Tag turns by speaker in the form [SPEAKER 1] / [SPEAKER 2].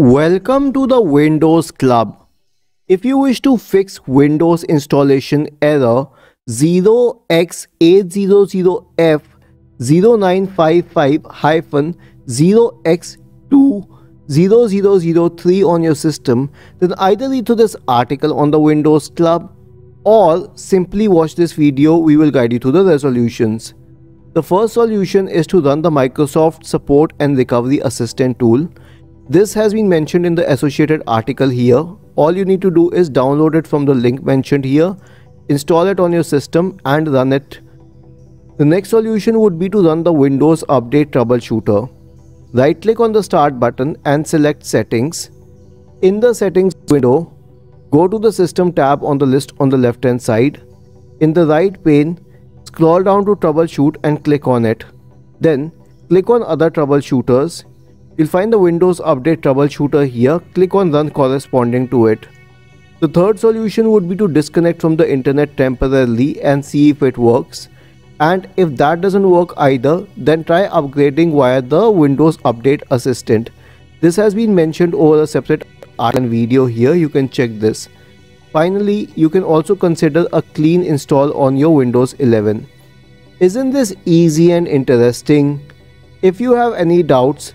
[SPEAKER 1] Welcome to the Windows Club. If you wish to fix Windows installation error 0x800F0955-0x20003 on your system, then either read through this article on the Windows Club or simply watch this video, we will guide you through the resolutions. The first solution is to run the Microsoft Support and Recovery Assistant tool. This has been mentioned in the associated article here. All you need to do is download it from the link mentioned here, install it on your system and run it. The next solution would be to run the Windows Update Troubleshooter. Right click on the start button and select settings. In the settings window, go to the system tab on the list on the left hand side. In the right pane, Scroll down to troubleshoot and click on it. Then click on other troubleshooters. You'll find the Windows Update troubleshooter here. Click on run corresponding to it. The third solution would be to disconnect from the internet temporarily and see if it works. And if that doesn't work either, then try upgrading via the Windows Update Assistant. This has been mentioned over a separate art and video here, you can check this. Finally, you can also consider a clean install on your Windows 11. Isn't this easy and interesting? If you have any doubts,